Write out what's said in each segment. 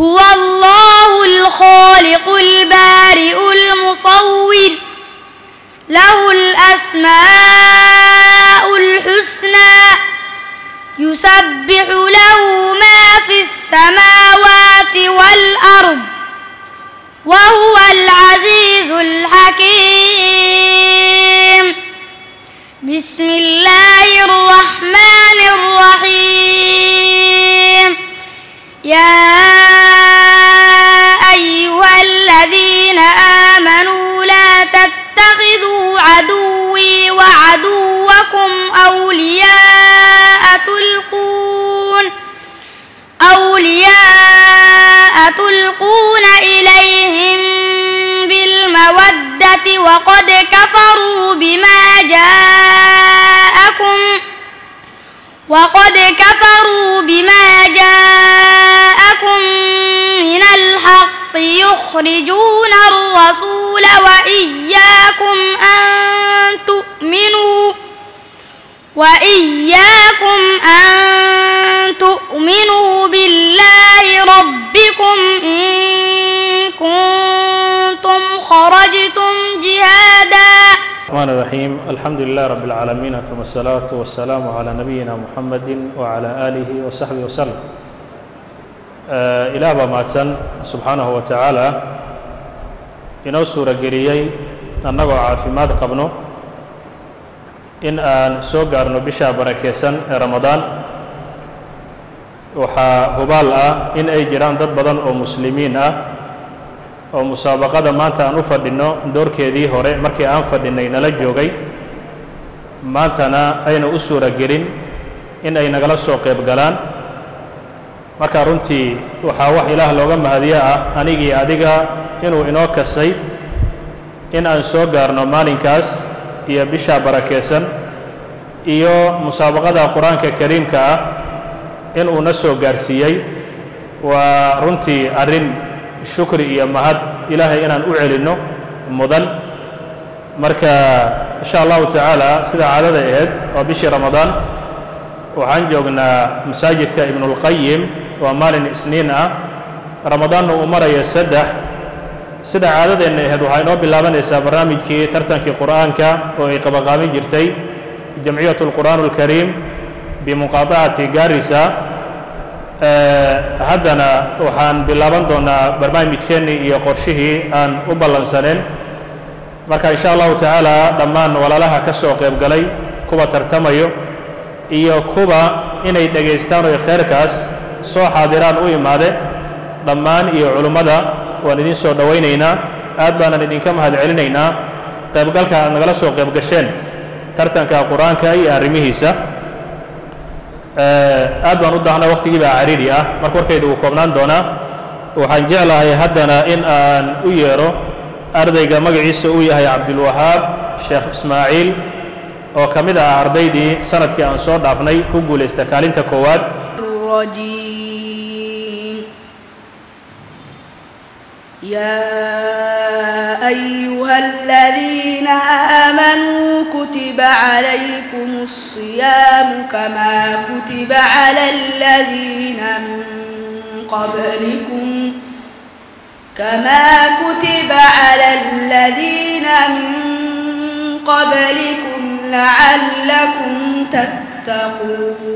هو الله الخالق البارئ المصور له الأسماء الحسنى يسبح له ما في السماوات والأرض وهو العزيز الحكيم. بسم الله الرحمن الرحيم. يا وقد كفروا بما جاءكم وقد كفروا بما جاءكم من الحق يخرجون الرسول وإياكم أن تؤمنوا وإياكم أن الرحيم. الحمد لله رب العالمين ثم الصلاة والسلام على نبينا محمد وعلى آله وصحبه وسلم. آه، إلى ما تن سبحانه وتعالى إنه سورة أن النقوة في ماذا قبنه؟ إن أن سوغر نبشا بركيسا رمضان. وحا هبال إن أي جيران دبضا أو مسلمين oo musaabaqada maanta aan u fadhinno doorkeedii hore markii aan fadhinnay nala joogay maantana ayna u suuro gelin in ay nagala soo qayb galaan. Marka runtii waxaa wax ilaah looga mahadiyo ah anigii adiga inuu inoo kasay in aan soo gaarno maalinkaas iyo bishaa barakeysan iyo musaabaqada qur'aanka kariimka ah in uu na soo gaarsiiyey waa runtii arrin shukri iyo mahad ilaahay inaan u celinno mudan. Marka insha allahu tacaala sida caadada aheed waa bishii ramadaan. Waxaan joognaa masaajidka ibnulqayim waa maalin isniin ah. Ramadaanna uu maraya saddex. Sida caadadeenna aheyd waxaa inoo bilaabanaysaa barnaamijkii tartankii qur'aanka oo ay qabaqaabin jirtay jamciyat alqur'aan alkariim bimuqaatacati gaarisa haddana waxaan bilaaban doonaa barnaamijkeennii iyo qorshihii aan u ballansaneen marka insha allahu tacaala dhammaan walaalaha ka soo qayb galay kuwa tartamayo iyo kuwa inay dhegaystaan oo kheyrkaas soo xaadiraan u imaade dhammaan iyo culummada waan idin soo dhowaynaynaa aad baanan idinka mahad celinaynaa qaybgalka aad nagala soo qayb gasheen tartanka qur'aanka iyo arrimihiisa aad baan u daahnaa wakhtigii baa cariiri ah marka warkayda wuu koobnaan doonaa waxaan jeclahay haddana in aan u yeedho ardayga magaciisa uu yahay cabdulwahaab sheekh ismaaciil oo ka mid ah ardaydii sanadkii aan soo dhaafnay ku guulaysta kaalinta koowaad يا أيها الذين آمنوا كتب عليكم الصيام كما كتب على الذين من قبلكم كما كتب على الذين من قبلكم لعلكم تتقون.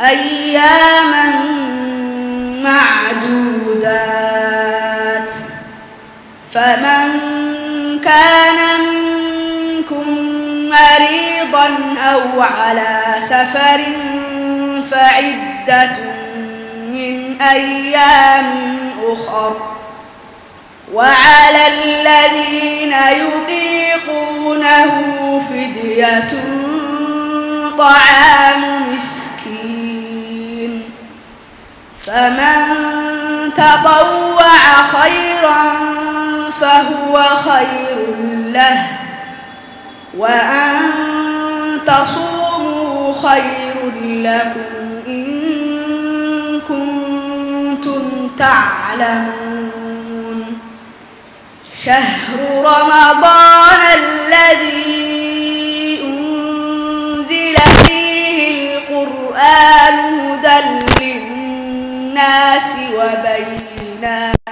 أياما أو على سفر فعدة من أيام أخر. وعلى الذين يطيقونه فدية طعام مسكين. فمن تطوع خيرا فهو خير له. وأن تصوموا خير لكم إن كنتم تعلمون. شهر رمضان الذي أنزل فيه القرآن هدى وبينات وبينات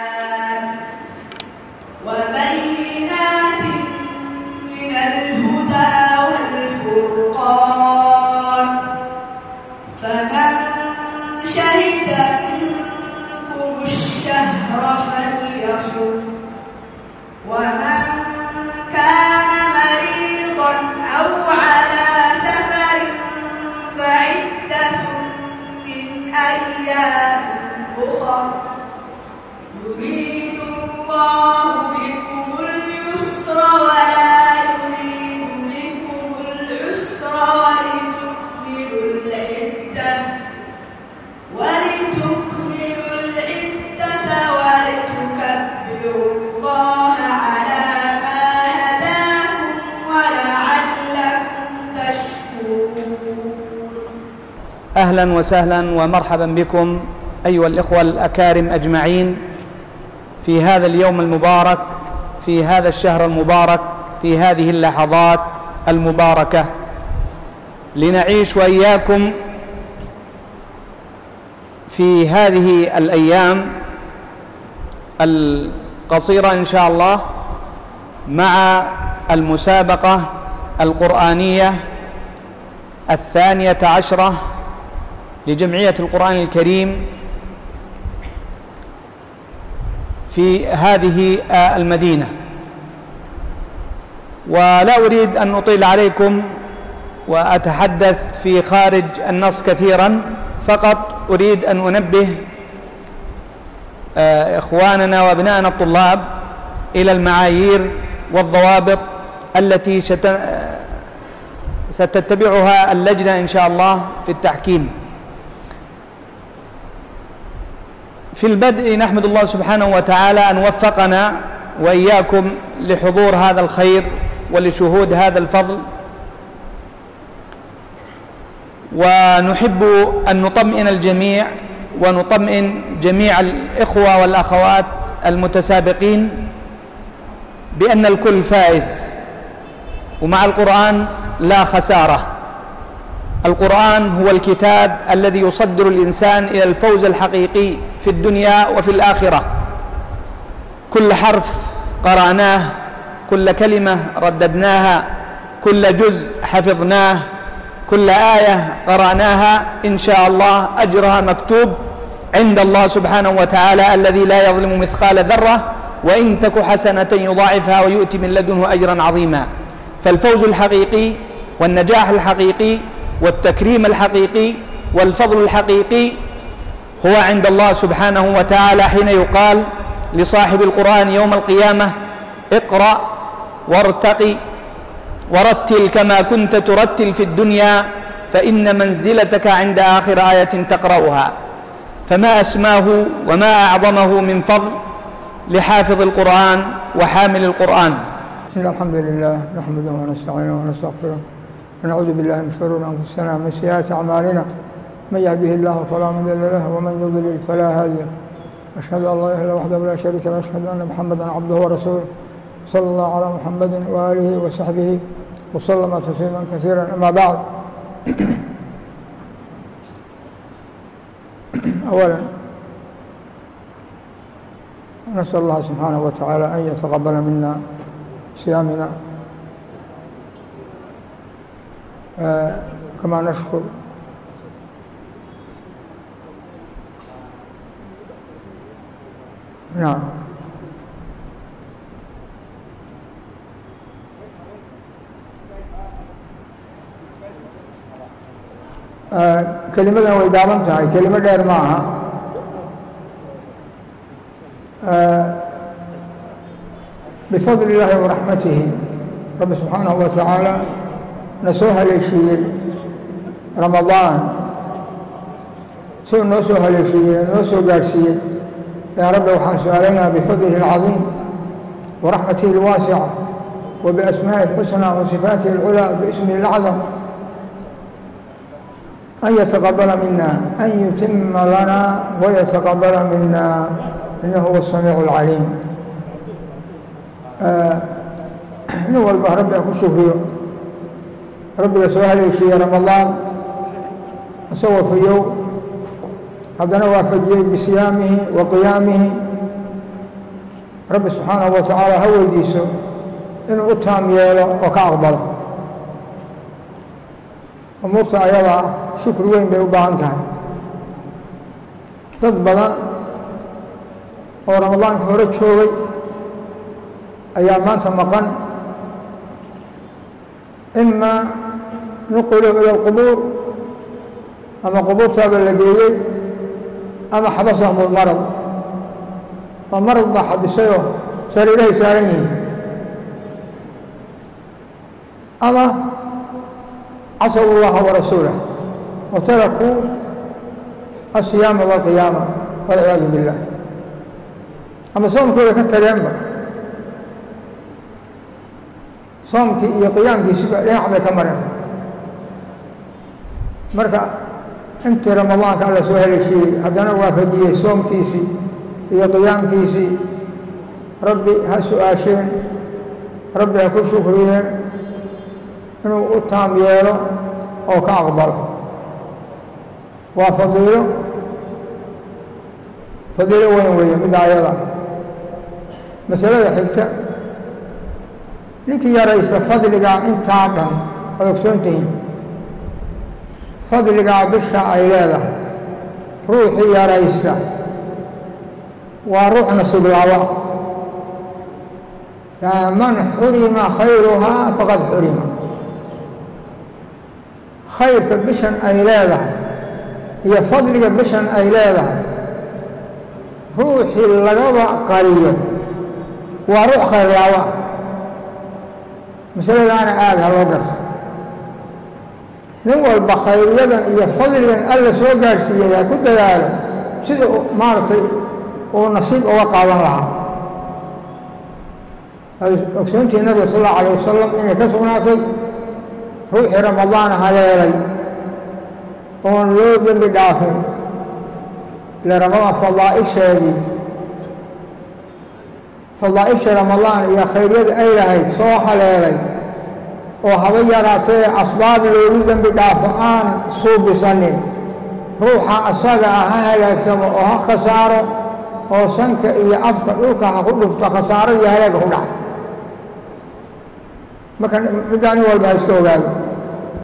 أهلا وسهلا ومرحبا بكم أيها الإخوة الأكارم أجمعين. في هذا اليوم المبارك في هذا الشهر المبارك في هذه اللحظات المباركة. لنعيش وإياكم في هذه الأيام القصيرة إن شاء الله مع المسابقة القرآنية الثانية عشرة لجمعية القرآن الكريم في هذه المدينة. ولا أريد أن أطيل عليكم وأتحدث في خارج النص كثيرا. فقط أريد أن أنبه إخواننا وأبنائنا الطلاب إلى المعايير والضوابط التي ستتبعها اللجنة إن شاء الله في التحكيم. في البدء نحمد الله سبحانه وتعالى أن وفقنا وإياكم لحضور هذا الخير ولشهود هذا الفضل. ونحب أن نطمئن الجميع ونطمئن جميع الإخوة والأخوات المتسابقين بأن الكل فائز. ومع القرآن لا خسارة. القرآن هو الكتاب الذي يصدر الإنسان إلى الفوز الحقيقي في الدنيا وفي الآخرة. كل حرف قرأناه كل كلمة رددناها كل جزء حفظناه كل آية قرأناها إن شاء الله أجرها مكتوب عند الله سبحانه وتعالى الذي لا يظلم مثقال ذرة وإن تك حسنة يضاعفها ويؤتي من لدنه أجرا عظيما. فالفوز الحقيقي والنجاح الحقيقي والتكريم الحقيقي والفضل الحقيقي هو عند الله سبحانه وتعالى حين يقال لصاحب القرآن يوم القيامة اقرأ وارتقي ورتل كما كنت ترتل في الدنيا فإن منزلتك عند آخر آية تقرأها. فما أسماه وما أعظمه من فضل لحافظ القرآن وحامل القرآن. بسم الله الحمد لله نحمده ونستعينه ونستغفره ونعوذ بالله من شرور أنفسنا ومن سيئات أعمالنا. من يهده الله فلا مضل له ومن يضلل فلا هادي له. أشهد أن لا إلا الله وحده لا شريك له واشهد أن محمدا عبده ورسوله. صلى الله على محمد وآله وصحبه وسلم تسليما كثيرا. أما بعد اولا نسأل الله سبحانه وتعالى أن يتقبل منا صيامنا. آه كما نشكر rồi kelimadana way daaban tahay kelimo dheer ma aha bifadli illaahi waraxmatihi rabbi subxaanahu wa tacaala na soo haleeshiiyey ramadaan si uu noo soo haleeshiiyey noo soo gaadhsiiyey يا رب وحاشا علينا بفضله العظيم ورحمته الواسعة وبأسماء الحسنى وصفاته العلى باسمه الأعظم أن يتقبل منا أن يتم لنا ويتقبل منا إنه هو السميع العليم. نوى آه البحر ربي أخشه فيه ربي عليه في رمضان. أسوى في يوم haddana waafajiyey bisiyaamihi wa qiyaamihi. Rabbi subxaanahu wa tacaala ha weydiiso inuu u taam yeelo oo ka aqbalo. Umuurta ayadaa shukri weyn bay u baahan tahay. Dad badan oo ramadaanka hore joogay ayaa maanta maqan imaa nuqiluu ila alqubuur. Ama qubuurtaaba la geeyey ama xabasahum lmarad oo marad baa xabisayoo sariirahay saaran yihiin. Ama casaw llaha warasuulah wa tarakuu asiyaama walqiyaama walciyaadu billah. Ama soomkooda ka tageenba soomkii iyo qiyaamkiisiba dhinac bay ka mareen. Marka intii ramadaanka alla soo haleeshiiyey haddana waafajiyey soomkiisii iyo qiyaamkiisii rabbi ha su'aasheen rabbi ha ku shukriyeen inuu u taam yeelo oo ka aqbalo. Waa fadiilo fadiilo weyn weeye midda ayada. Masalada xigta ninkii yaraysta fadligaa intaa dhan ad ogsoontihiin fadligaa bisha ay leedahay. Ruuxii yaraysta waa ruux nasiiblaaba man xurima khayruhaa faqad xurima. Khayrka bishan ay leedahay iyo fadliga bishan ay leedahay ruuxii lagaba qariyo. Waa ruux khayrlaaba masaladaana aada ha loo garto nin walba khayriyadan iyo fadligan alla soo gaadhsiiyey ku dadaalo sida maaragtay uu nasiib uga qaadan lahaa. Ogsoontii nabiga sal allau alayh wasalam inay ka sugnaatay ruuxii ramadaan haleelay oon loo dembi dhaafin ile ramadaan fadaa'isheedii fadaa'isha ramadaan iyo khayryada ay lahayd soo haleelay oo haba yaraatee asbaab loogu dembi dhaafo aan suubisanin ruuxa asaga ah ha halaagsamo oo ha khasaaro oo sanka iyo afka dhulka ha ku dhufto khasaaro iyo halaaga ku dhacay marka middaa nin walba ha iska ogaado